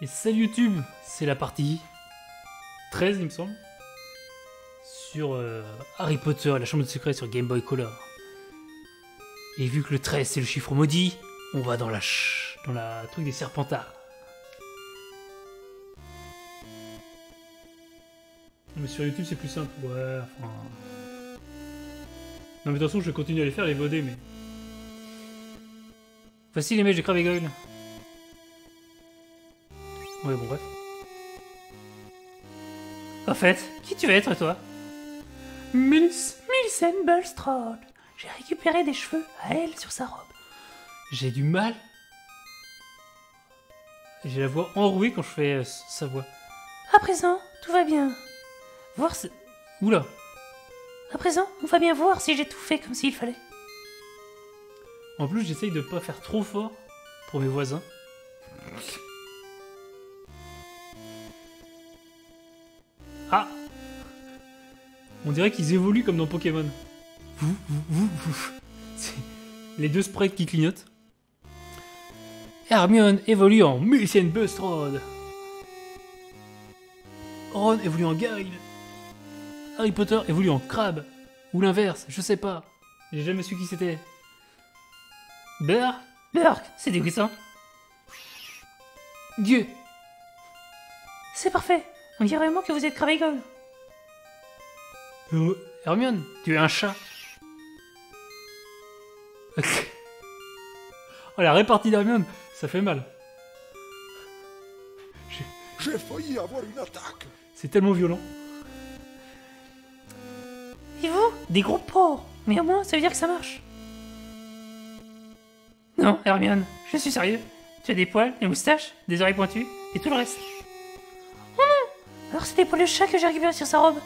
Et salut YouTube, c'est la partie 13 il me semble, sur euh, Harry Potter, la chambre de secret sur Game Boy Color. Et vu que le 13 c'est le chiffre maudit, on va dans la ch dans la truc des serpentards. Mais sur YouTube c'est plus simple, ouais, enfin... Non mais de toute façon je vais continuer à les faire, les VOD, mais... Voici les mails de et Goyle. Ouais, bon, bref. Au fait, qui tu veux être, toi Miss Millicent Bulstrode. J'ai récupéré des cheveux à elle sur sa robe. J'ai du mal. J'ai la voix enrouée quand je fais euh, sa voix. À présent, tout va bien. Voir ce... Oula. À présent, on va bien voir si j'ai tout fait comme s'il fallait. En plus, j'essaye de pas faire trop fort pour mes voisins. On dirait qu'ils évoluent comme dans Pokémon. Vous, vous, vous, vous. C'est Les deux sprites qui clignotent. Hermione évolue en Millicent Bustrode. Ron évolue en Guile. Harry Potter évolue en Crabe. Ou l'inverse, je sais pas. J'ai jamais su qui c'était. Burk Burk, c'est dégoûtant. Dieu C'est parfait On dirait vraiment que vous êtes Cravigol. Euh, Hermione, tu es un chat. oh, la répartie d'Hermione, ça fait mal. J'ai failli avoir une attaque. C'est tellement violent. Et vous Des gros porcs Mais au moins, ça veut dire que ça marche. Non, Hermione, je suis sérieux. Tu as des poils, des moustaches, des oreilles pointues, et tout le reste. Oh non Alors des poils de chat que j'ai récupéré sur sa robe.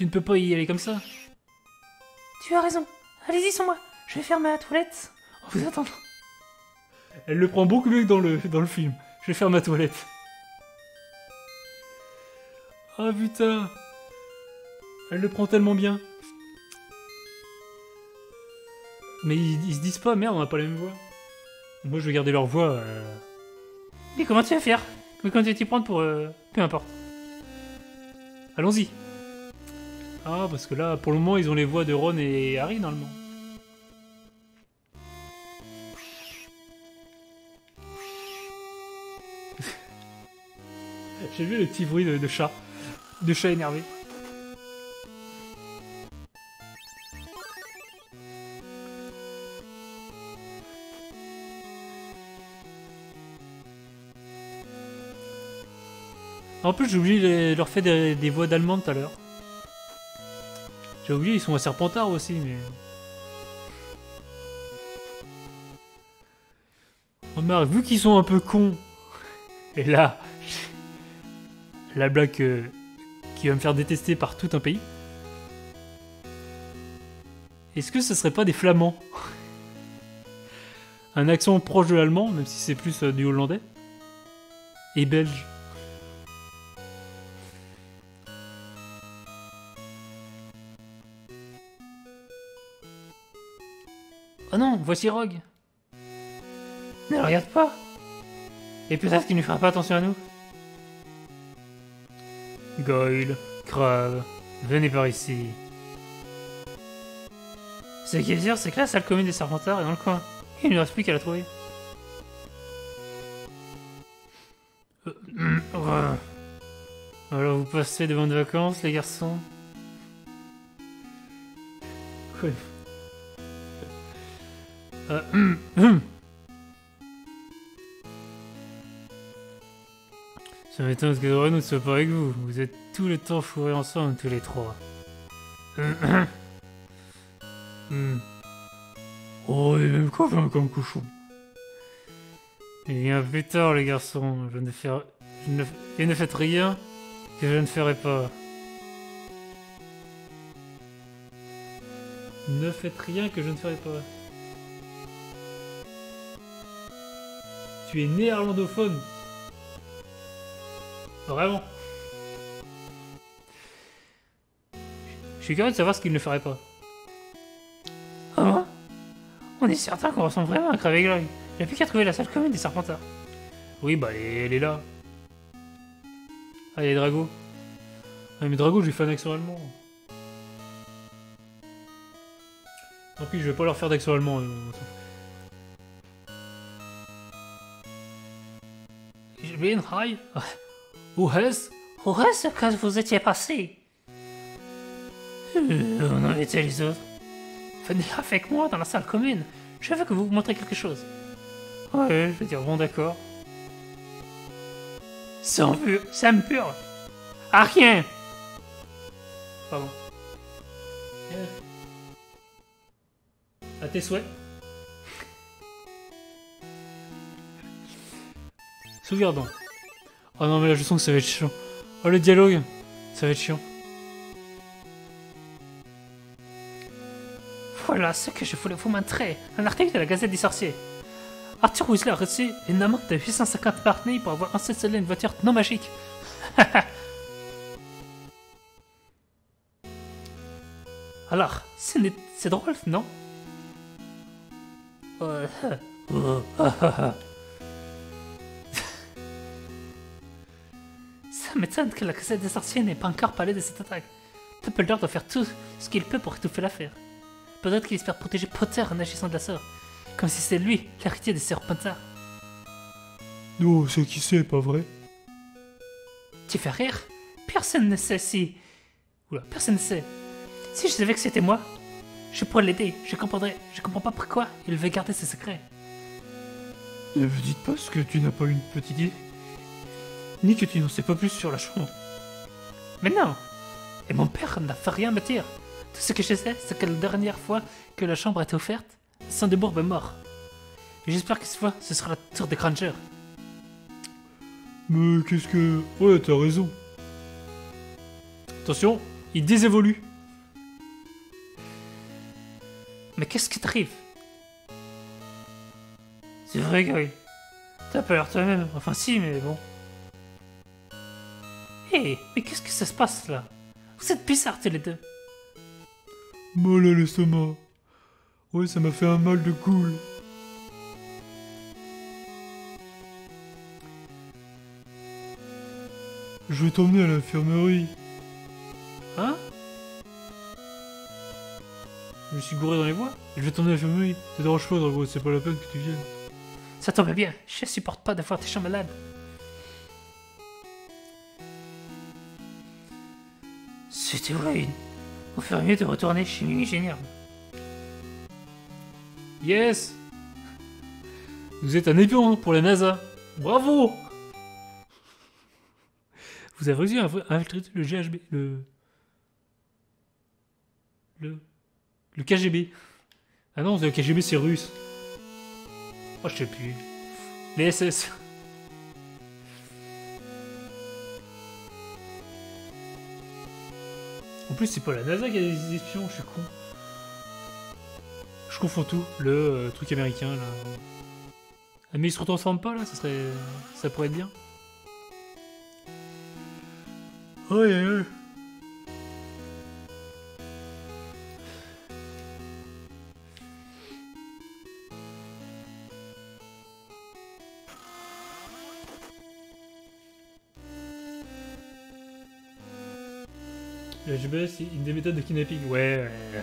Tu ne peux pas y aller comme ça. Tu as raison. Allez-y sans moi. Je vais faire ma toilette en vous attendant. Elle le prend beaucoup mieux que dans le, dans le film. Je vais faire ma toilette. Ah putain Elle le prend tellement bien. Mais ils, ils se disent pas, merde, on a pas la même voix. Moi je vais garder leur voix. euh. Mais comment tu vas faire? Mais quand tu vas t'y prendre pour... euh, Peu importe. Allons-y. Ah, parce que là, pour le moment, ils ont les voix de Ron et Harry, normalement. J'ai vu le petit bruit de, chat. De chat énervé. En plus, j'ai oublié de leur faire des, des voix d'allemande tout à l'heure. J'ai oublié, ils sont à Serpentard aussi, mais... Remarque, vu qu'ils sont un peu cons, et là, la blague euh, qui va me faire détester par tout un pays, est-ce que ce serait pas des Flamands Un accent proche de l'allemand, même si c'est plus euh, du hollandais, et belge. Voici Rogue. Ne le regarde pas. Et peut-être qu'il ne fera pas attention à nous. Goyle, Crabbe, venez par ici. Ce qui est sûr, c'est que la salle commune des Serpentards est dans le coin. Il ne nous reste plus qu'à la trouver. Euh, hum, ouais. Alors vous passez de bonnes vacances, les garçons? Euh. Ça m'étonne que Ron ne soit pas avec vous. Vous êtes tout le temps fourrés ensemble, tous les trois. Hum. Oh, il est même copain comme cochon. Et bien plus tard, les garçons, je ne fais... Je ne... Et ne faites rien que je ne ferai pas. Ne faites rien que je ne ferai pas. Tu es néerlandophone. Vraiment. Je suis curieux de savoir ce qu'il ne ferait pas. Ah On est certain qu'on ressemble vraiment à Cravegloy. Il n'y a plus qu'à trouver la salle commune des Serpentards. Oui, bah, elle est, elle est là. Ah, il y a Drago. Ah, mais Drago, je lui fais un accent allemand. Tant pis, je vais pas leur faire d'accent allemand. euh, hi. Où est-ce? Où est-ce que vous étiez passé? Euh, On en était les autres. Venez avec moi dans la salle commune. Je veux que vous vous montrez quelque chose. Ouais, je vais dire bon d'accord. Sans pur, ça me pure. Ah rien. Pardon. Euh. À tes souhaits. Sauvegardons. Oh non mais là je sens que ça va être chiant. Oh le dialogue, ça va être chiant. Voilà ce que je voulais vous montrer. Un article de la Gazette des Sorciers. Arthur Weasley a reçu une amende de 850 partenaires pour avoir encerclé une voiture non magique. Alors, c'est drôle, non? m'étonne que la Gazette des Sorciers n'ait pas encore parlé de cette attaque. Dumbledore doit faire tout ce qu'il peut pour étouffer l'affaire. Peut-être qu'il espère protéger Potter en agissant de la sorte. Comme si c'est lui, l'héritier des Serpentards. Non, c'est qui c'est, pas vrai Tu fais rire? Personne ne sait si... Oula, personne ne sait. Si je savais que c'était moi, je pourrais l'aider. Je comprendrais... Je comprends pas pourquoi il veut garder ses secrets. Ne me dites pas ce que tu n'as pas une petite idée Ni que tu n'en sais pas plus sur la chambre. Mais non Et mon père n'a fait rien me dire. Tout ce que je sais, c'est que la dernière fois que la chambre a été offerte, Sandebourg est mort. J'espère que cette fois, ce sera la tour des Granger. Mais qu'est-ce que... Ouais, t'as raison. Attention, il désévolue. Mais qu'est-ce qui t'arrive? C'est vrai, Gary. T'as pas l'air toi-même. Enfin, si, mais bon. Hé, mais qu'est-ce que ça se passe là? Vous êtes bizarres tous les deux. Mal à l'estomac. Ouais, ça m'a fait un mal de cool. Je vais t'emmener à l'infirmerie. Hein? Je me suis gouré dans les voies Je vais t'emmener à l'infirmerie. Ça dérange pas, Drago, c'est pas la peine que tu viennes. Ça tombe bien, je supporte pas de voir tes gens malades. C'était ruine. On ferait mieux de retourner chez l'ingénieur. Yes Vous êtes un épion pour la NASA. Bravo Vous avez réussi à infiltrer le GHB, le... Le... Le KGB. Ah non, le KGB c'est russe. Oh, je sais plus. Les SS. Plus, c'est pas la NASA qui a des espions, je suis con. Je confonds tout. Le euh, truc américain, là. Ah, mais il se retransforme pas, là Ça serait... Ça pourrait être bien. Ouais, ouais. Le GBS, c'est une des méthodes de kidnapping. Ouais, ouais.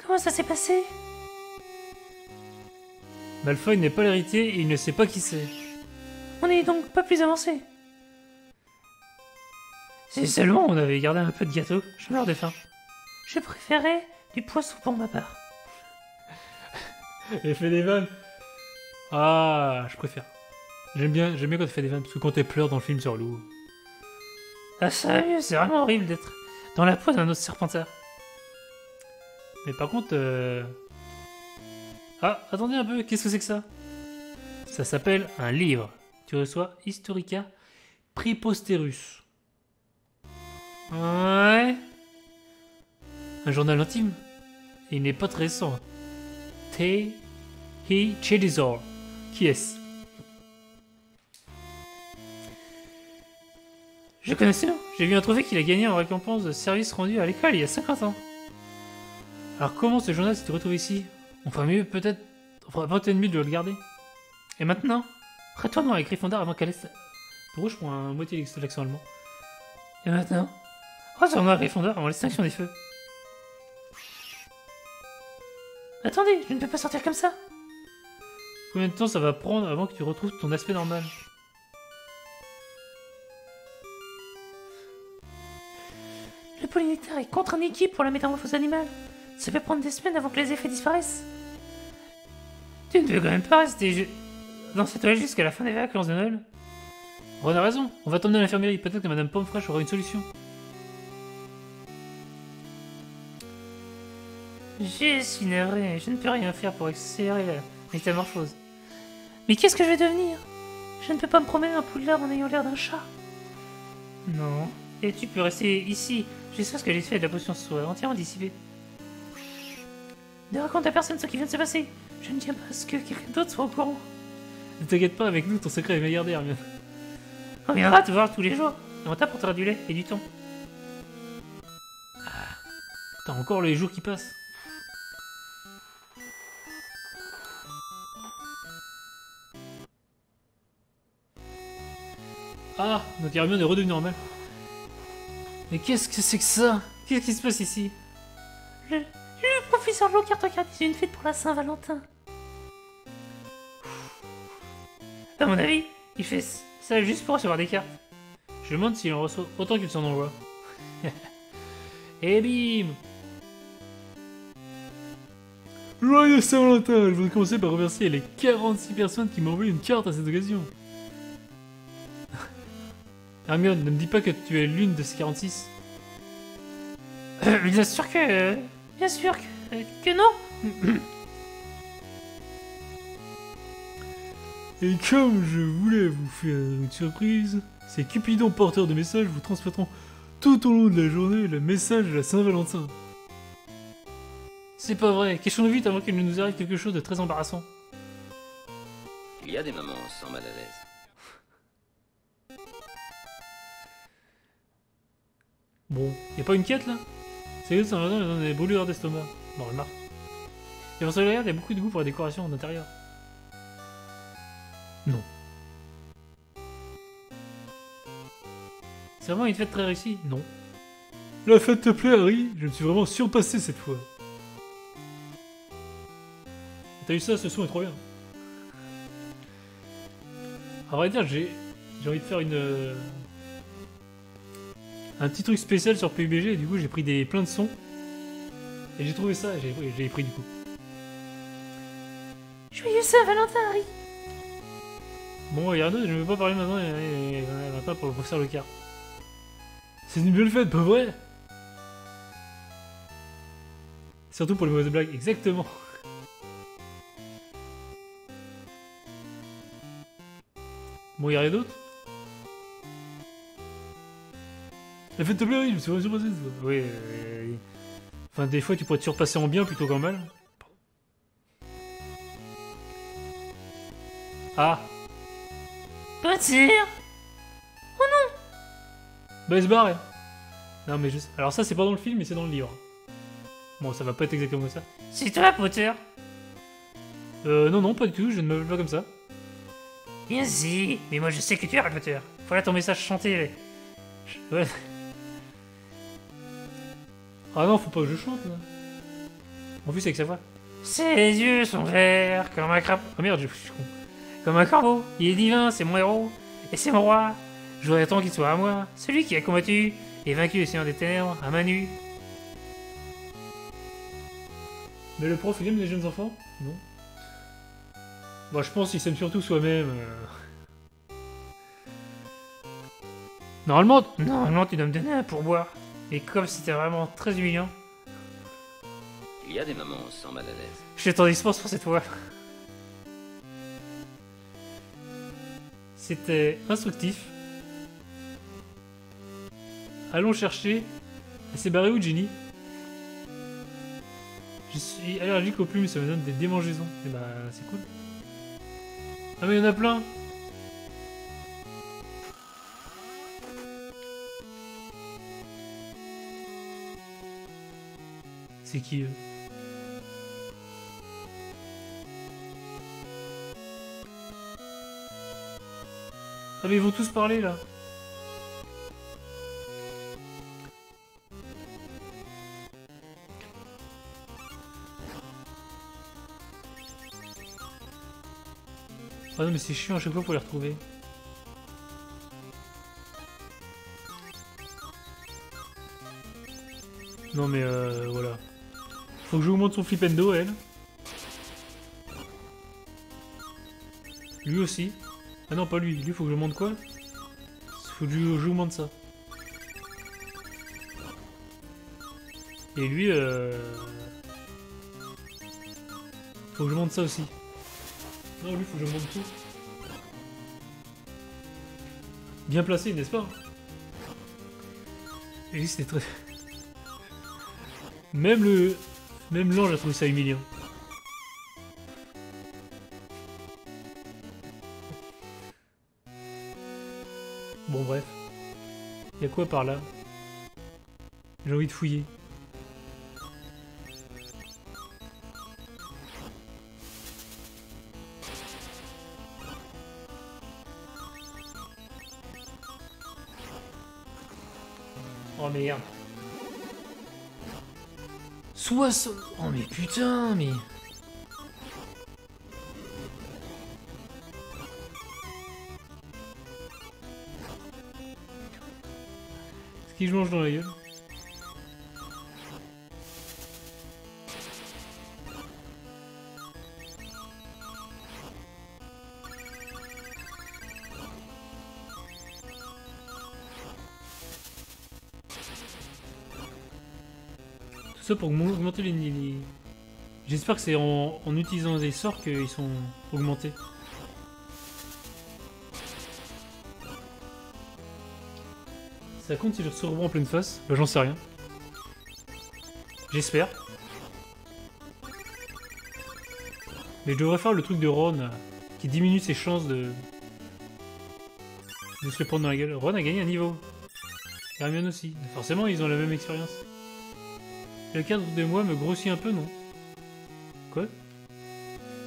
Comment ça s'est passé? Malfoy n'est pas l'héritier et il ne sait pas qui c'est. On est donc pas plus avancé. Si seulement on avait gardé un peu de gâteau, je meurs de faim. Je préférais du poisson pour ma part. Elle fait des vannes. Ah, je préfère. J'aime bien, j'aime bien quand elle fait des vannes, parce que quand elle pleure dans le film sur Lou. Ah sérieux, c'est vraiment horrible d'être dans la peau d'un autre serpentard. Mais par contre, euh... Ah, attendez un peu, qu'est-ce que c'est que ça? Ça s'appelle un livre. Tu reçois Historica Preposterus. Ouais. Un journal intime. Il n'est pas très récent. T. He Chedizor. Qui est-ce? Je connais ce nom. J'ai vu un trophée qu'il a gagné en récompense de service rendu à l'école il y a 50 ans. Alors comment ce journal s'est retrouvé ici? On ferait mieux peut-être On ferait pas ennemi de le garder. Et maintenant, retournons avec Gryffondor avant qu'elle. Pourquoi je prends un moitié de l'accent allemand Et maintenant, retournons à Gryffondor avant l'extinction des feux. Attendez, je ne peux pas sortir comme ça Combien de temps ça va prendre avant que tu retrouves ton aspect normal? Le est contre un équipe pour la métamorphose animale. Ça peut prendre des semaines avant que les effets disparaissent. Tu ne veux quand même pas rester dans cette toilette jusqu'à la fin des vacances de Noël On a raison, on va t'emmener à l'infirmerie. Peut-être que Madame Pomme-Fraîche aura une solution. Je suis navré, je ne peux rien faire pour accélérer la métamorphose. Mais qu'est-ce que je vais devenir? Je ne peux pas me promener un poudlard en ayant l'air d'un chat. Non. Et tu peux rester ici ce que l'effet de la potion soit entièrement dissipé. Ne raconte à personne ce qui vient de se passer. Je ne tiens pas à ce que quelqu'un d'autre soit au courant. Ne t'inquiète pas, avec nous, ton secret est meilleur Hermione. On viendra te voir tous les jours, et on t'apportera du lait et du thon. Ah. T'as encore les jours qui passent. Ah, notre Hermione est redevenue normale. Mais qu'est-ce que c'est que ça? Qu'est-ce qui se passe ici? Le, le professeur Lockhart organise une fête pour la Saint-Valentin. À mon avis, il fait ça juste pour recevoir des cartes. Je me demande s'il en reçoit autant qu'il s'en envoie. Et bim Joyeux Saint-Valentin Je voudrais commencer par remercier les 46 personnes qui m'ont envoyé une carte à cette occasion. Hermione, ne me dis pas que tu es l'une de ces 46. Euh, bien sûr que... Bien sûr que... que non Et comme je voulais vous faire une surprise, ces Cupidons porteurs de messages vous transmettront tout au long de la journée le message de la Saint-Valentin. C'est pas vrai, questionnons vite avant qu'il ne nous arrive quelque chose de très embarrassant? Il y a des moments sans mal à l'aise. Bon, y a pas une quête là? C'est que il donne des brûlures d'estomac. Bon, remarque. Et dans ce il y a beaucoup de goût pour la décoration d'intérieur. Non. C'est vraiment une fête très réussie? Non. La fête te plaît, Harry Je me suis vraiment surpassé cette fois. T'as eu ça, ce son est trop bien. À vrai dire, j'ai j'ai envie de faire une euh, un petit truc spécial sur PUBG et du coup j'ai pris des plein de sons et j'ai trouvé ça j'ai pris du coup. Joyeux Saint-Valentin, Harry Bon, regardez, je ne veux pas parler maintenant, il va pas pour le professeur Lecard. C'est une belle fête, pas vrai? Surtout pour les mauvaises blagues, exactement. Bon, y'a rien d'autre? La fête te plaît, oui, je me suis surpassé. Oui, oui. Enfin, des fois, tu pourrais te surpasser en bien plutôt qu'en mal. Ah Voiture Oh non Bah il se barre Non mais juste... Alors ça c'est pas dans le film mais c'est dans le livre. Bon ça va pas être exactement ça. C'est toi Potter Euh non non pas du tout, je ne me pas comme ça. Bien si, mais moi je sais que tu es Harry Potter. Voilà ton message chanté. Ouais. Ah non, faut pas que je chante là. En plus avec sa voix. Ses yeux sont verts comme un crapaud. Oh merde, je suis con comme un corbeau. Il est divin, c'est mon héros, et c'est mon roi. Je voudrais tant qu'il soit à moi, celui qui a combattu et vaincu le Seigneur des Ténèbres à main nue. Mais le prof, il aime les jeunes enfants? Non Bon, je pense qu'il s'aime surtout soi-même. Euh. Normalement, normalement, tu dois me donner un pourboire. Et comme c'était vraiment très humiliant. Il y a des moments sans mal à l'aise. Je suis ton pour cette fois. C'était instructif. Allons chercher. Elle s'est barrée où, Ginny Je suis allergique aux plumes, ça me donne des démangeaisons. Et eh bah, c'est cool. Ah, mais il y en a plein C'est qui eux? Ah mais ils vont tous parler là Ah non mais c'est chiant à chaque fois pour les retrouver. Non mais euh, voilà. Faut que je vous montre son flipendo, elle. Lui aussi. Ah non, pas lui. Lui, faut que je montre quoi? Faut que je, vous montre ça. Et lui, euh... Faut que je montre ça aussi. Non, lui, faut que je montre tout. Bien placé, n'est-ce pas? Et lui, c'était très... Même le... Même l'ange a trouvé ça humiliant. Bon bref. Y a quoi par là? J'ai envie de fouiller. Oh merde. 60... Oh mais putain, mais... Est-ce qu'il mange dans la gueule ça pour augmen- augmenter les... les- J'espère que c'est en, utilisant des sorts qu'ils sont augmentés. Ça compte si je reçois en pleine face? Bah j'en sais rien. J'espère. Mais je devrais faire le truc de Ron euh, qui diminue ses chances de... de se prendre dans la gueule. Ron a gagné un niveau. Hermione aussi. Forcément, ils ont la même expérience. Le cadre de moi me grossit un peu, non? Quoi?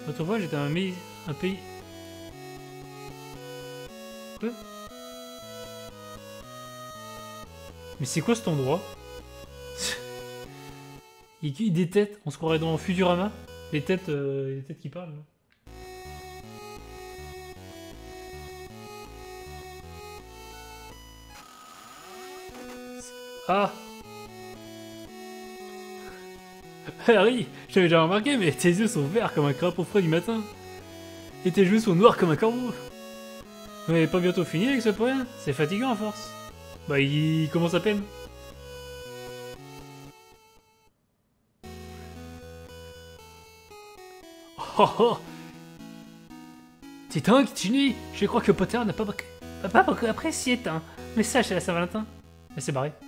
Autrefois, j'étais un, un pays... Quoi? Mais c'est quoi cet endroit? Il y a des têtes, on se croirait dans Futurama? Les têtes, euh, les têtes qui parlent. Ah Harry, j'avais déjà remarqué, mais tes yeux sont verts comme un crapaud frais du matin. Et tes cheveux sont noirs comme un corbeau. Vous n'avez pas bientôt fini avec ce poème? C'est fatigant à force. Bah, il commence à peine. Oh oh C'est dingue, Ginny Je crois que Potter n'a pas, pas beaucoup apprécié un message à la Saint-Valentin. Elle s'est barrée.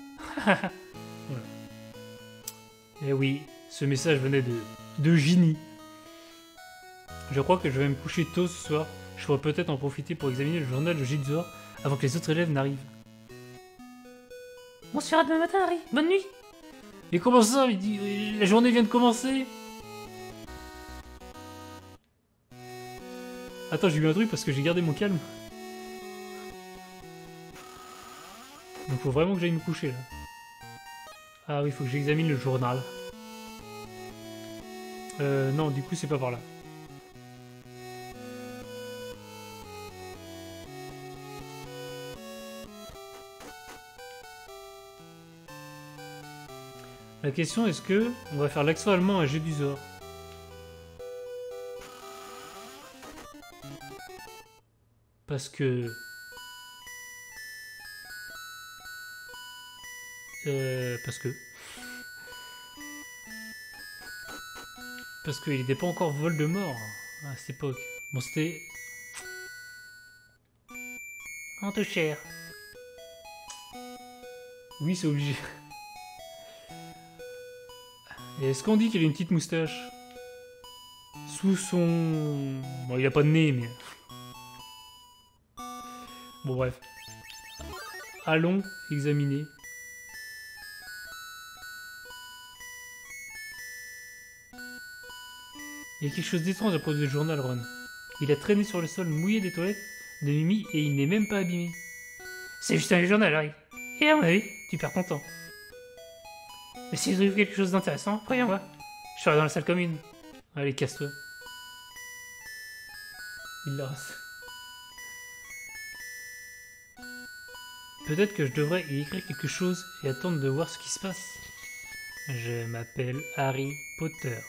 Voilà. Et oui, ce message venait de, de Ginny. Je crois que je vais me coucher tôt ce soir. Je pourrais peut-être en profiter pour examiner le journal de Gilzor avant que les autres élèves n'arrivent. On se demain matin, Harry. Bonne nuit. Mais comment ça La journée vient de commencer. Attends, j'ai eu un truc parce que j'ai gardé mon calme. Donc faut vraiment que j'aille me coucher là. Ah oui, faut que j'examine le journal. Euh, non, du coup, c'est pas par là. La question est-ce que on va faire l'accent allemand à Gédusor Parce que... Euh, parce que... Parce qu'il n'était pas encore Voldemort à cette époque. Bon, c'était... En tout cher. Oui, c'est obligé. Est-ce qu'on dit qu'il a une petite moustache? Sous son... Bon, il a pas de nez, mais... Bon, bref. Allons examiner. Il y a quelque chose d'étrange à propos du journal, Ron. Il a traîné sur le sol mouillé des toilettes de Mimi et il n'est même pas abîmé. C'est juste un journal, Harry. Et à mon avis, tu perds ton temps. Mais si tu trouves quelque chose d'intéressant, préviens-moi. Je serai dans la salle commune. Allez, casse-toi. Il la. Peut-être que je devrais y écrire quelque chose et attendre de voir ce qui se passe. Je m'appelle Harry Potter.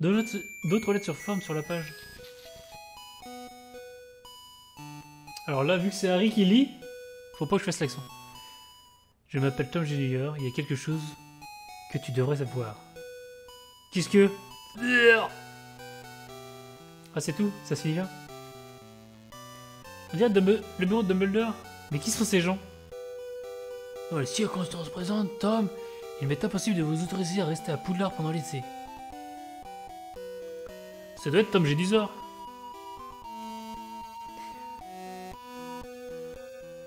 D'autres lettres sur forme sur la page. Alors là, vu que c'est Harry qui lit, faut pas que je fasse l'accent. Je m'appelle Tom Junior, il y a quelque chose que tu devrais savoir. Qu'est-ce que... Ah c'est tout? Ça suffit bien? On dirait le bureau de Dumbledore. Mais qui sont ces gens? Dans les circonstances présentes, Tom, il m'est impossible de vous autoriser à rester à Poudlard pendant l'été. Ça doit être Tom Gédusor.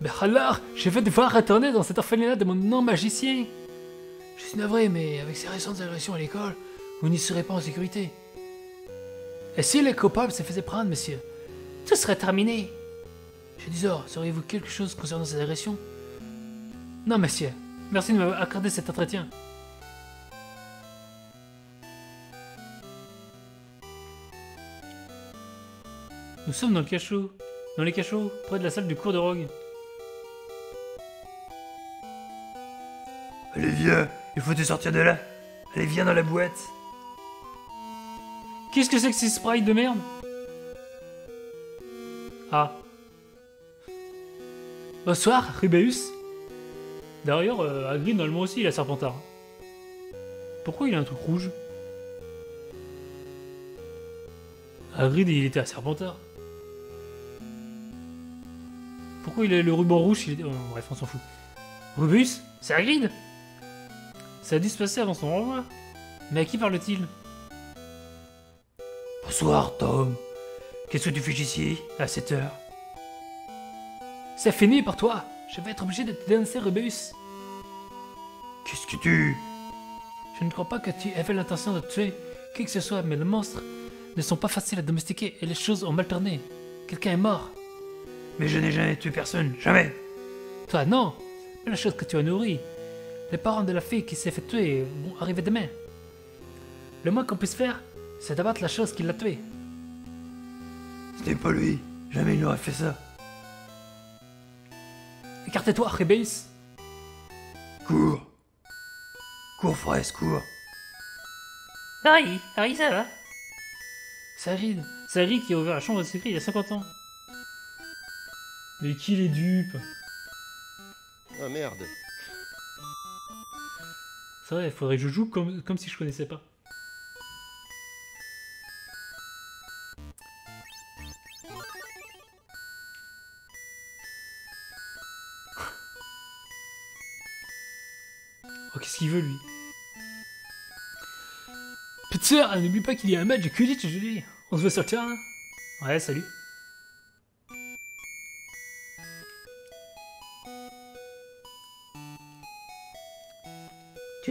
Mais alors, je vais devoir retourner dans cet orphelinat de mon nom magicien. Je suis navré, mais avec ces récentes agressions à l'école, vous n'y serez pas en sécurité. Et si les coupables se faisaient prendre, monsieur Tout serait terminé. Gédusor, sauriez-vous quelque chose concernant ces agressions? Non, monsieur. Merci de m'avoir accordé cet entretien. Nous sommes dans le cachot. Dans les cachots, près de la salle du cours de Rogue. Allez, viens, il faut te sortir de là. Allez, viens dans la boîte. Qu'est-ce que c'est que ces sprites de merde? Ah. Bonsoir, Rubeus. D'ailleurs, euh, Hagrid, normalement aussi, il a Serpentard. Pourquoi il a un truc rouge? Hagrid, il était à Serpentard. Pourquoi il a le ruban rouge il oh, Bref, on s'en fout. Rubeus C'est Hagrid Ça a dû se passer avant son renvoi. Mais à qui parle-t-il? Bonsoir, Tom. Qu'est-ce que tu fais ici, à cette heure C'est fini pour toi. Je vais être obligé de te dénoncer, Rubeus. Qu'est-ce que tu... Je ne crois pas que tu avais l'intention de tuer qui que ce soit, mais les monstres ne sont pas faciles à domestiquer et les choses ont mal tourné. Quelqu'un est mort. Mais je n'ai jamais tué personne, jamais. Toi, non. Mais la chose que tu as nourrie. Les parents de la fille qui s'est fait tuer vont arriver demain. Le moins qu'on puisse faire, c'est d'abattre la chose qui l'a tué. Ce n'est pas lui. Jamais il n'aurait fait ça. Écartez-toi, Rubeus. Cours. Cours, Fraise, cours. Harry, Harry, ça va? C'est Harry. C'est Harry qui a ouvert la chambre de secret il y a 50 ans. Mais qui les dupe Ah merde. C'est vrai, il faudrait que je joue comme, comme si je connaissais pas. Oh, qu'est-ce qu'il veut, lui? Peter, n'oublie pas qu'il y a un match de Quidditch jeudi. On se voit sur le terrain Ouais, salut.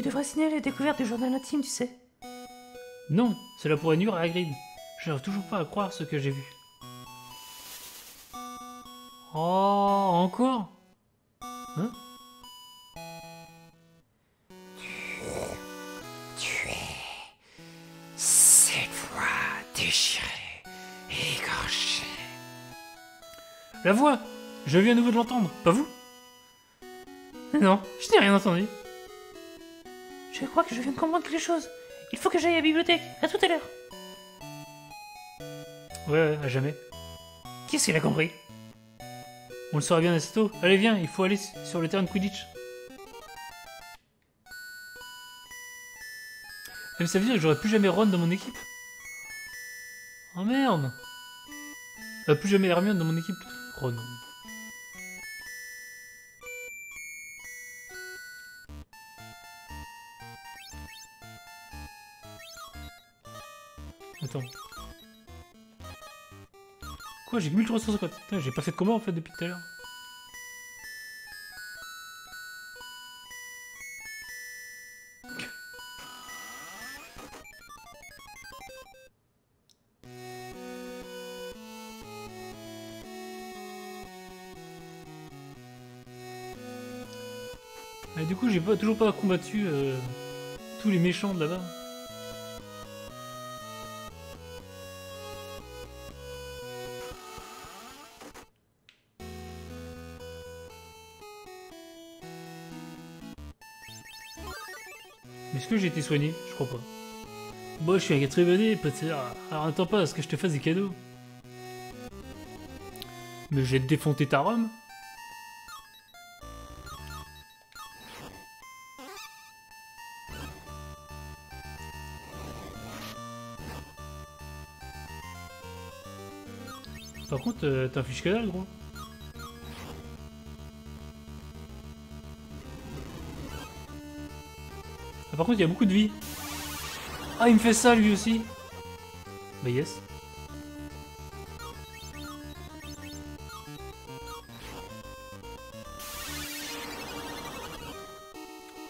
Tu devrais signaler les découvertes du journal intime, tu sais. Non, cela pourrait nuire à Hagrid. Je n'arrive toujours pas à croire ce que j'ai vu. Oh, encore? Hein? Cette fois déchiré, égorgé. La voix? Je viens à nouveau de l'entendre, pas vous? Non, je n'ai rien entendu. Je crois que je viens de comprendre quelque chose. Il faut que j'aille à la bibliothèque. À tout à l'heure. Ouais, ouais, à jamais. Qu'est-ce qu'il a compris? On le saura bien assez tôt. Allez, viens, il faut aller sur le terrain de Quidditch. Eh, Mais ça veut dire que j'aurai plus jamais Ron dans mon équipe? Oh merde Euh, Plus jamais Hermione dans mon équipe. Ron. Quoi, j'ai 1350 j'ai pas fait de comment en fait depuis tout à l'heure. Du coup, j'ai toujours pas combattu euh, tous les méchants de là-bas. Est-ce que j'ai été soigné? Je crois pas. Bon, je suis un gars très bonnet, peut-être. Alors attends pas à ce que je te fasse des cadeaux? Mais j'ai défonté ta Rome Par contre, euh, t'infliges que dalle, gros? Ah, par contre, il y a beaucoup de vie. Ah, il me fait ça, lui aussi. Bah yes.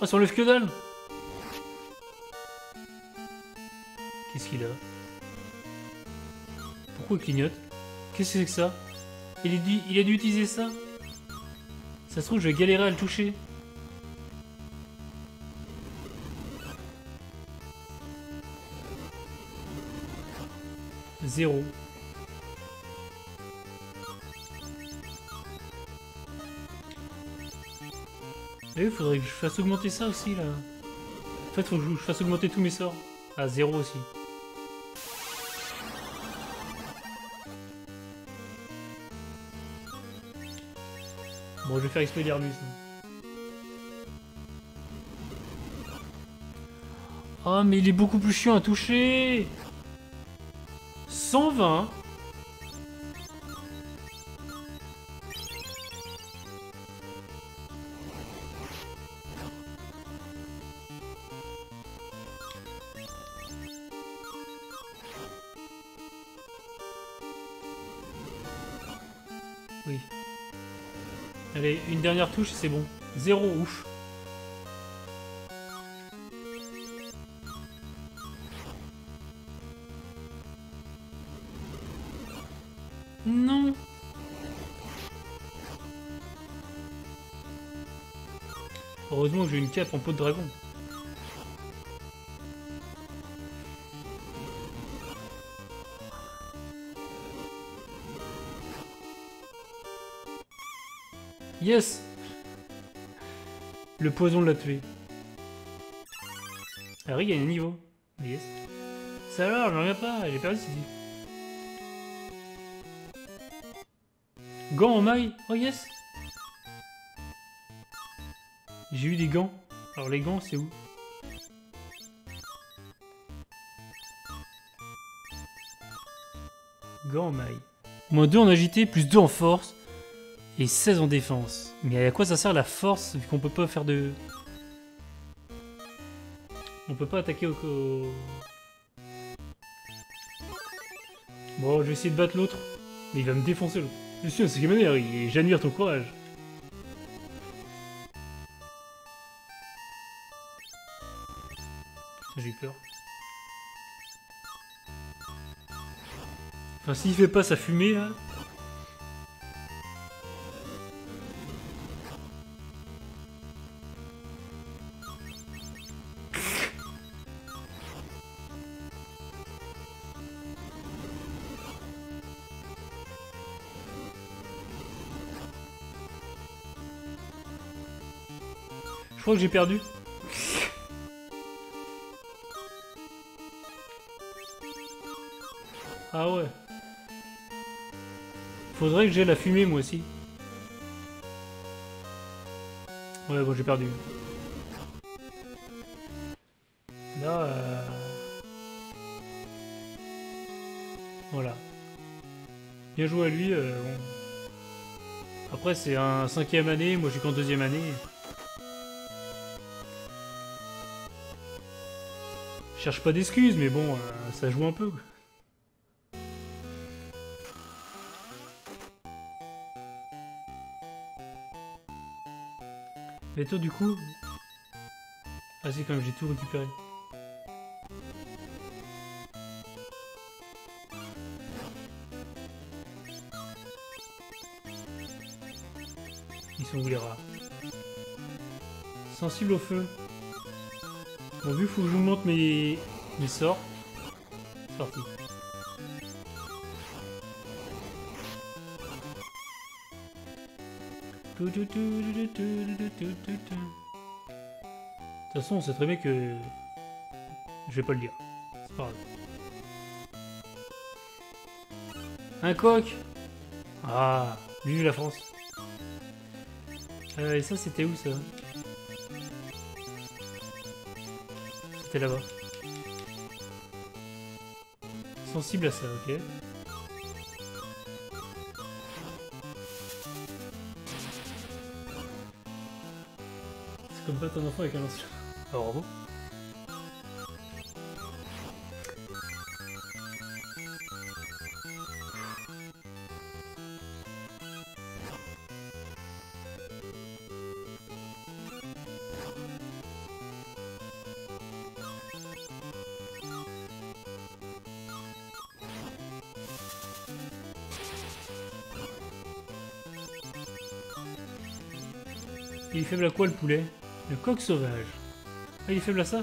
Oh, ça enlève que dalle Qu'est-ce qu'il a? Pourquoi il clignote? Qu'est-ce que c'est que ça? Il, il a dû utiliser ça? Ça se trouve, je vais galérer à le toucher. Zéro. Eh, il faudrait que je fasse augmenter ça aussi là. En fait, faut que je fasse augmenter tous mes sorts. À zéro aussi. Bon, je vais faire exploser l'Airbus. Oh, mais il est beaucoup plus chiant à toucher 120 Oui. Allez, une dernière touche c'est bon. Zéro, ouf. J'ai une cape en peau de dragon. Yes Le poison l'a tué. Ah oui, il y a un niveau. Yes. Ça alors, j'en reviens pas, j'ai perdu ici. Gants en maille Oh yes J'ai eu des gants. Alors les gants, c'est où? Gants en maille. Moins 2 en agité, plus 2 en force. Et 16 en défense. Mais à quoi ça sert la force vu qu'on peut pas faire de... On peut pas attaquer au... Bon, je vais essayer de battre l'autre. Mais il va me défoncer l'autre. Je un Sukemoner et j'admire ton courage. J'ai eu peur. Enfin, s'il fait pas sa fumée là. Je crois que j'ai perdu. Ah ouais. Faudrait que j'ai la fumée moi aussi. Ouais bon j'ai perdu. Là... euh, Voilà. Bien joué à lui. euh. Après c'est un cinquième année, moi je suis qu'en deuxième année. Je cherche pas d'excuses, mais bon, euh, ça joue un peu. Mais toi, du coup... Ah quand même, j'ai tout récupéré. Ils sont où les rats? Sensible au feu. Bon, vu faut que je vous montre mes, mes sorts. C'est De toute façon, on sait très bien que je vais pas le dire. C'est pas grave. Un coq Ah, vive la France. Euh, et ça, c'était où ça? C'était là-bas. Sensible à ça, ok. Comme pas ton enfant avec un lance Ah, bravo. Il est faible à quoi le poulet? Le coq sauvage. Ah, il est faible à ça?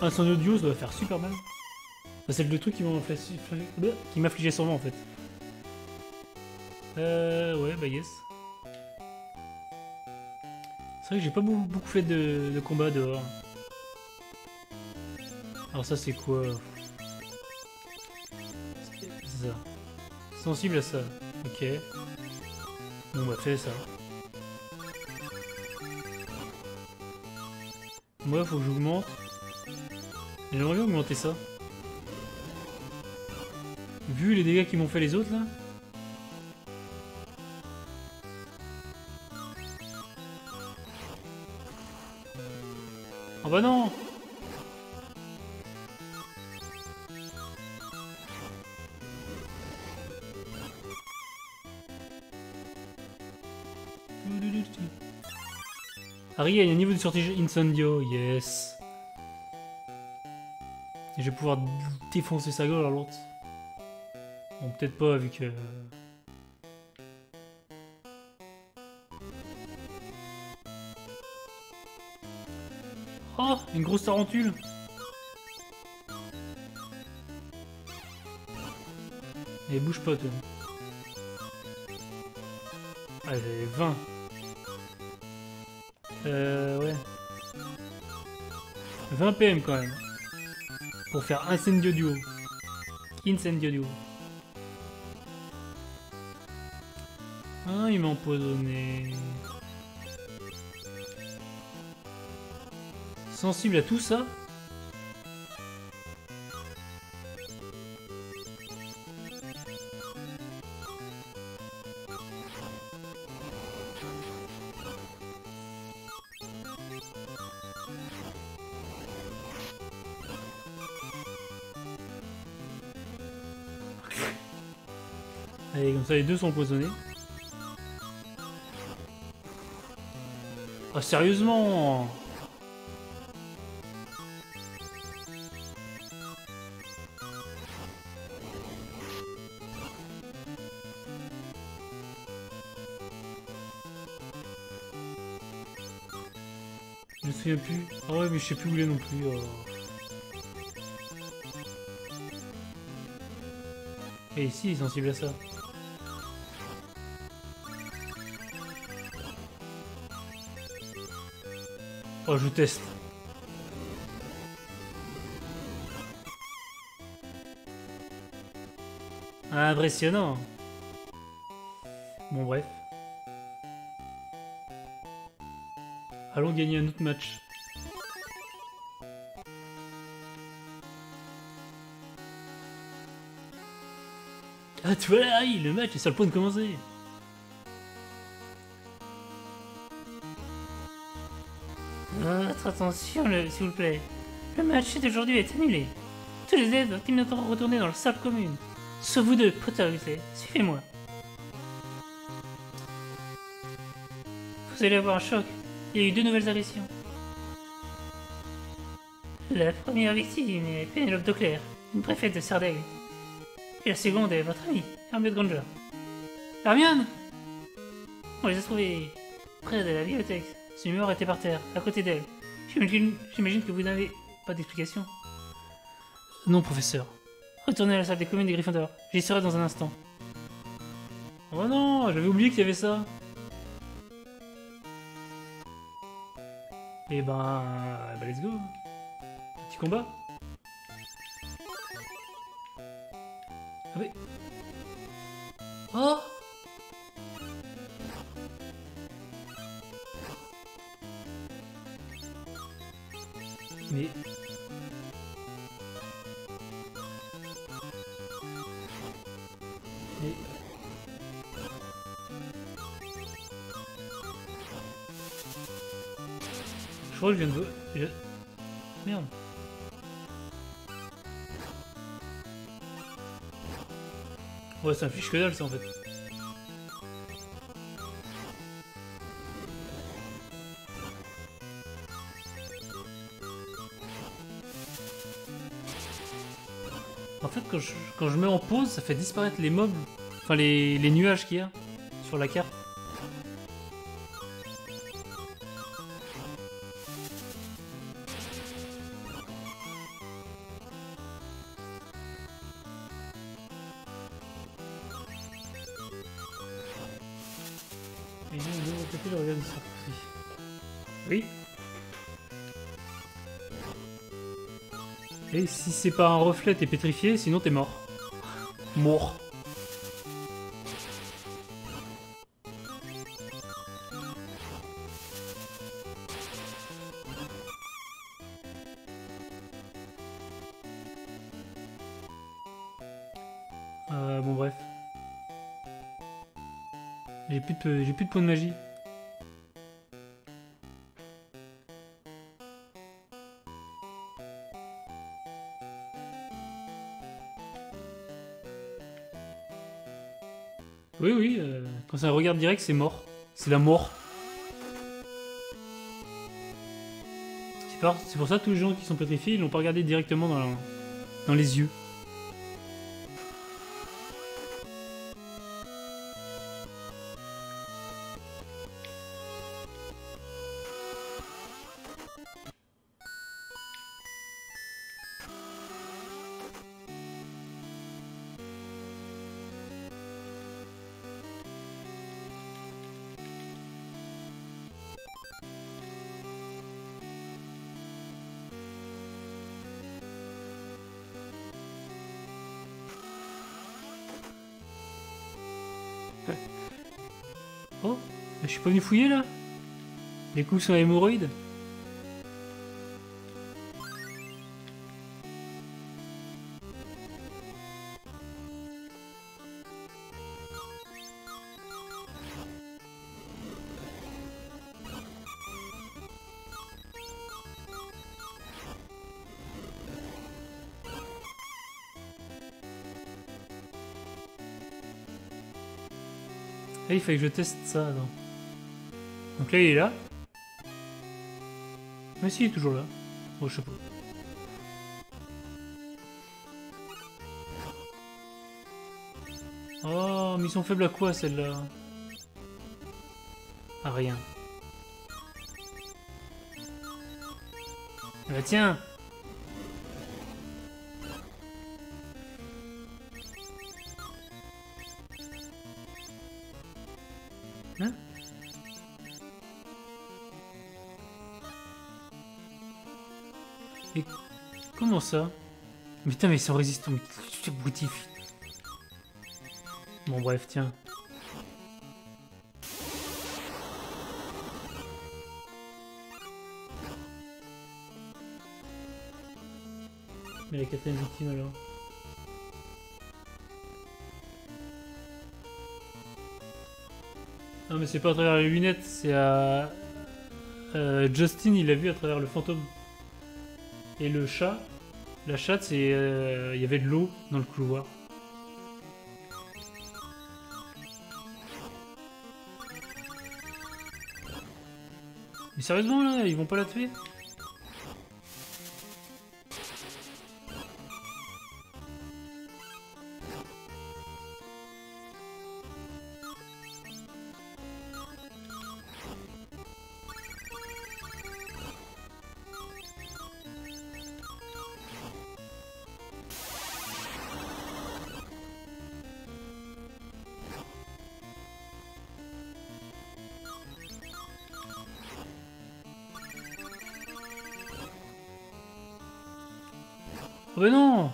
Un son audio, ça doit faire super mal. C'est le truc qui m'affligeait sûrement en fait. Euh, ouais, bah yes. C'est vrai que j'ai pas beaucoup, fait de, de combat dehors. Alors ça c'est quoi? C'est ça. Sensible à ça. Ok. Bon bah fais ça. Moi faut que j'augmente. J'aimerais bien augmenter ça. Vu les dégâts qu'ils m'ont fait les autres là? Harry a un niveau de sortie Incendio, yes. Je vais pouvoir défoncer sa gueule à l'autre. Bon, peut-être pas vu que... Oh, une grosse tarentule Et bouge pas, toi. J'avais 20. Euh, ouais. 20 PM quand même. Pour faire Incendio Duo. Incendio Duo. Ah, il m'a empoisonné. Sensible à tout ça ça les deux sont empoisonnés. Ah, sérieusement Je me souviens plus. Ah ouais, mais je sais plus où il est non plus. Et ici, il est sensible à ça. Oh, je teste. Impressionnant. Bon, bref. Allons gagner un autre match. Ah, tu vois là, le match est sur le point de commencer. Votre attention, le- s'il vous plaît. Le match d'aujourd'hui est annulé. Tous les aides doivent immédiatement retourner dans la salle commune. Sauf vous deux, Potter Weasley. Suivez-moi. Vous allez avoir un choc. Il y a eu deux nouvelles agressions. La première victime est Pénélope Doclair, une préfète de Sardaigne. Et la seconde est votre amie, Hermione Granger. Hermione On les a trouvés près de la bibliothèque. Son numéro était par terre, à côté d'elle. J'imagine que vous n'avez pas d'explication. Non, professeur. Retournez à la salle des communes des Gryffondor. J'y serai dans un instant. Oh non, j'avais oublié qu'il y avait ça. Et ben, eh ben let's go. Petit combat. Ah oui. Oh Je crois que je viens de... je- Merde. Ouais, ça affiche que dalle ça en fait. Je, quand je mets en pause, ça fait disparaître les mobs, enfin les nuages qu'il y a sur la carte. C'est pas un reflet, t'es pétrifié, sinon t'es mort. Mort. Euh, bon bref. J'ai plus de, j'ai plus de points de magie. Quand ça regarde direct, c'est mort. C'est la mort. C'est pour ça que tous les gens qui sont pétrifiés, ils l'ont pas regardé directement dans, dans les yeux. Pas venu fouiller là? Les coups sur hémorroïdes? Ah, il fallait que je teste ça, attends. Donc là, il est là. Mais si, il est toujours là. Oh, je sais pas. Oh, mais ils sont faibles à quoi, celle-là À rien. Ah bah tiens ça Mais Putain, mais ils sont résistants. mais abrutif. Bon, bref, tiens. Mais la quatrième victime alors Non mais c'est pas à travers les lunettes, c'est à... Euh, Justin il l'a vu à travers le fantôme. Et le chat, la chatte c'est... euh, Il y avait de l'eau dans le couloir. Mais sérieusement là, ils vont pas la tuer? Oh bah non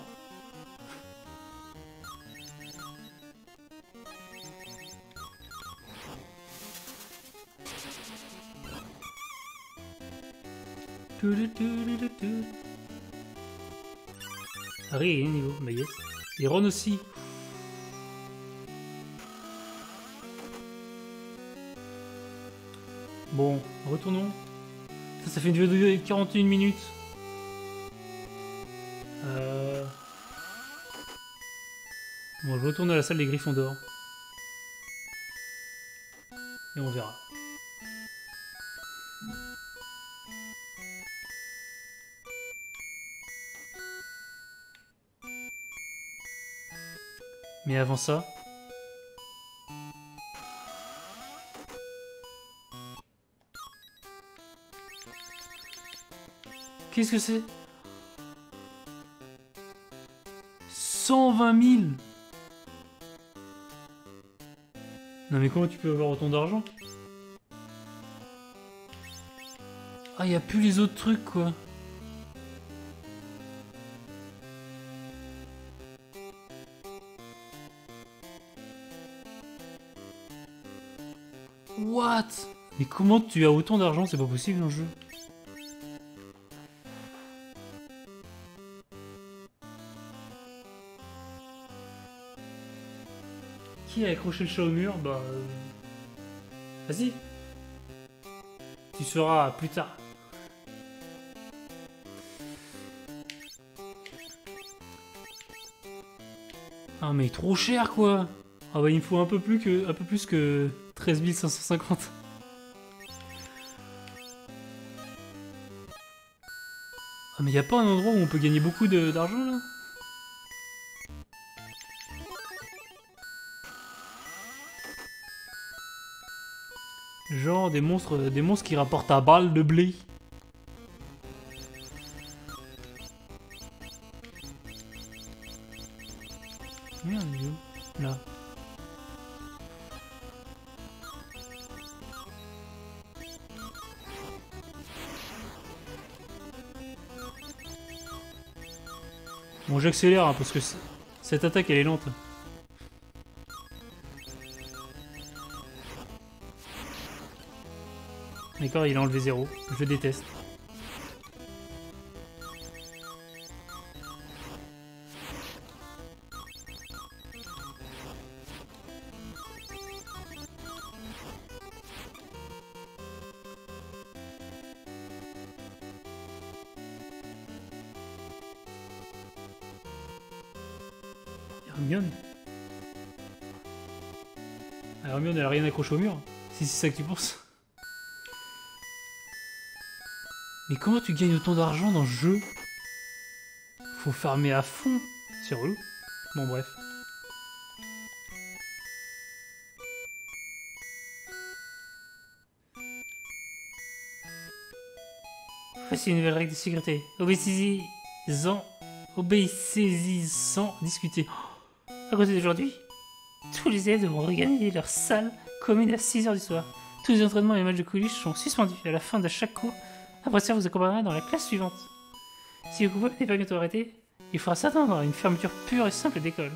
Harry est niveau, bah yes. Et Ron aussi. Bon, retournons. Ça, ça fait une vidéo de 41 minutes. Retourne à la salle des Griffons d'or. Et on verra. Mais avant ça... Qu'est-ce que c'est? 120 000 Non mais comment tu peux avoir autant d'argent Ah, y a plus les autres trucs quoi. What? Mais comment tu as autant d'argent? C'est pas possible dans le jeu. Qui a accroché le chat au mur Bah... euh, Vas-y. Tu seras plus tard. Ah mais trop cher quoi Ah bah il me faut un peu plus que, un peu plus que 13 550. Ah mais y a pas un endroit où on peut gagner beaucoup d'argent là? Des monstres, des monstres qui rapportent à balle de blé. Merde, Là. Bon, j'accélère hein, parce que cette attaque elle est lente. D'accord, il a enlevé zéro. Je déteste. Hermione Ah, Hermione, elle a rien accroché au mur. Si c'est ça que tu penses. Mais comment tu gagnes autant d'argent dans le jeu? Faut farmer à fond. C'est relou. Bon, bref. Voici une nouvelle règle de sécurité. Obéissez-en. Obéissez-y sans discuter. À côté d'aujourd'hui, tous les élèves devront regagner leur salle commune à 6h du soir. Tous les entraînements et les matchs de coulisses sont suspendus à la fin de chaque cours. Après ça, vous accompagnerez dans la classe suivante. Si le couvre n'est pas bientôt arrêté, il faudra s'attendre à une fermeture pure et simple d'école.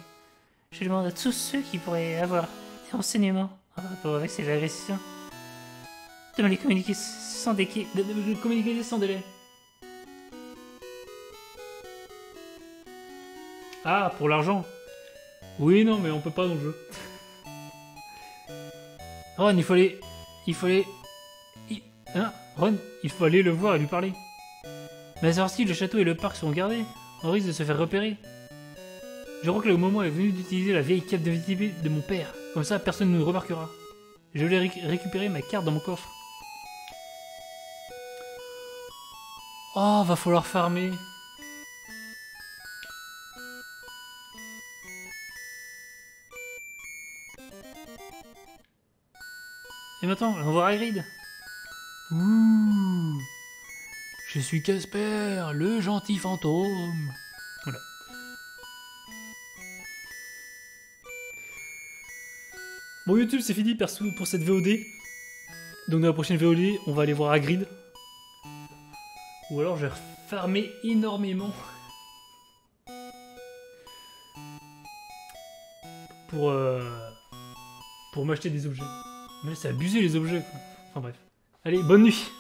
Je demande à tous ceux qui pourraient avoir des renseignements en rapport avec ces agressions de me les communiquer sans, de- de me les communiquer sans délai. Ah, pour l'argent Oui, non, mais on peut pas dans le jeu. Ron, il faut aller... Il faut aller... il- Hein? Ron, il faut aller le voir et lui parler. Mais savoir si le château et le parc sont gardés, on risque de se faire repérer. Je crois que le moment est venu d'utiliser la vieille cape d'invisibilité de mon père. Comme ça, personne ne nous remarquera. Je vais réc- récupérer ma carte dans mon coffre. Oh, va falloir farmer. Et maintenant, on va voir Hagrid. Ouh, je suis Casper, le gentil fantôme. Voilà. Bon YouTube, c'est fini pour cette VOD. Donc dans la prochaine VOD, on va aller voir Hagrid. Ou alors je vais farmer énormément. Pour, euh, pour m'acheter des objets. Mais c'est abusé les objets quoi. Enfin bref. Allez, bonne nuit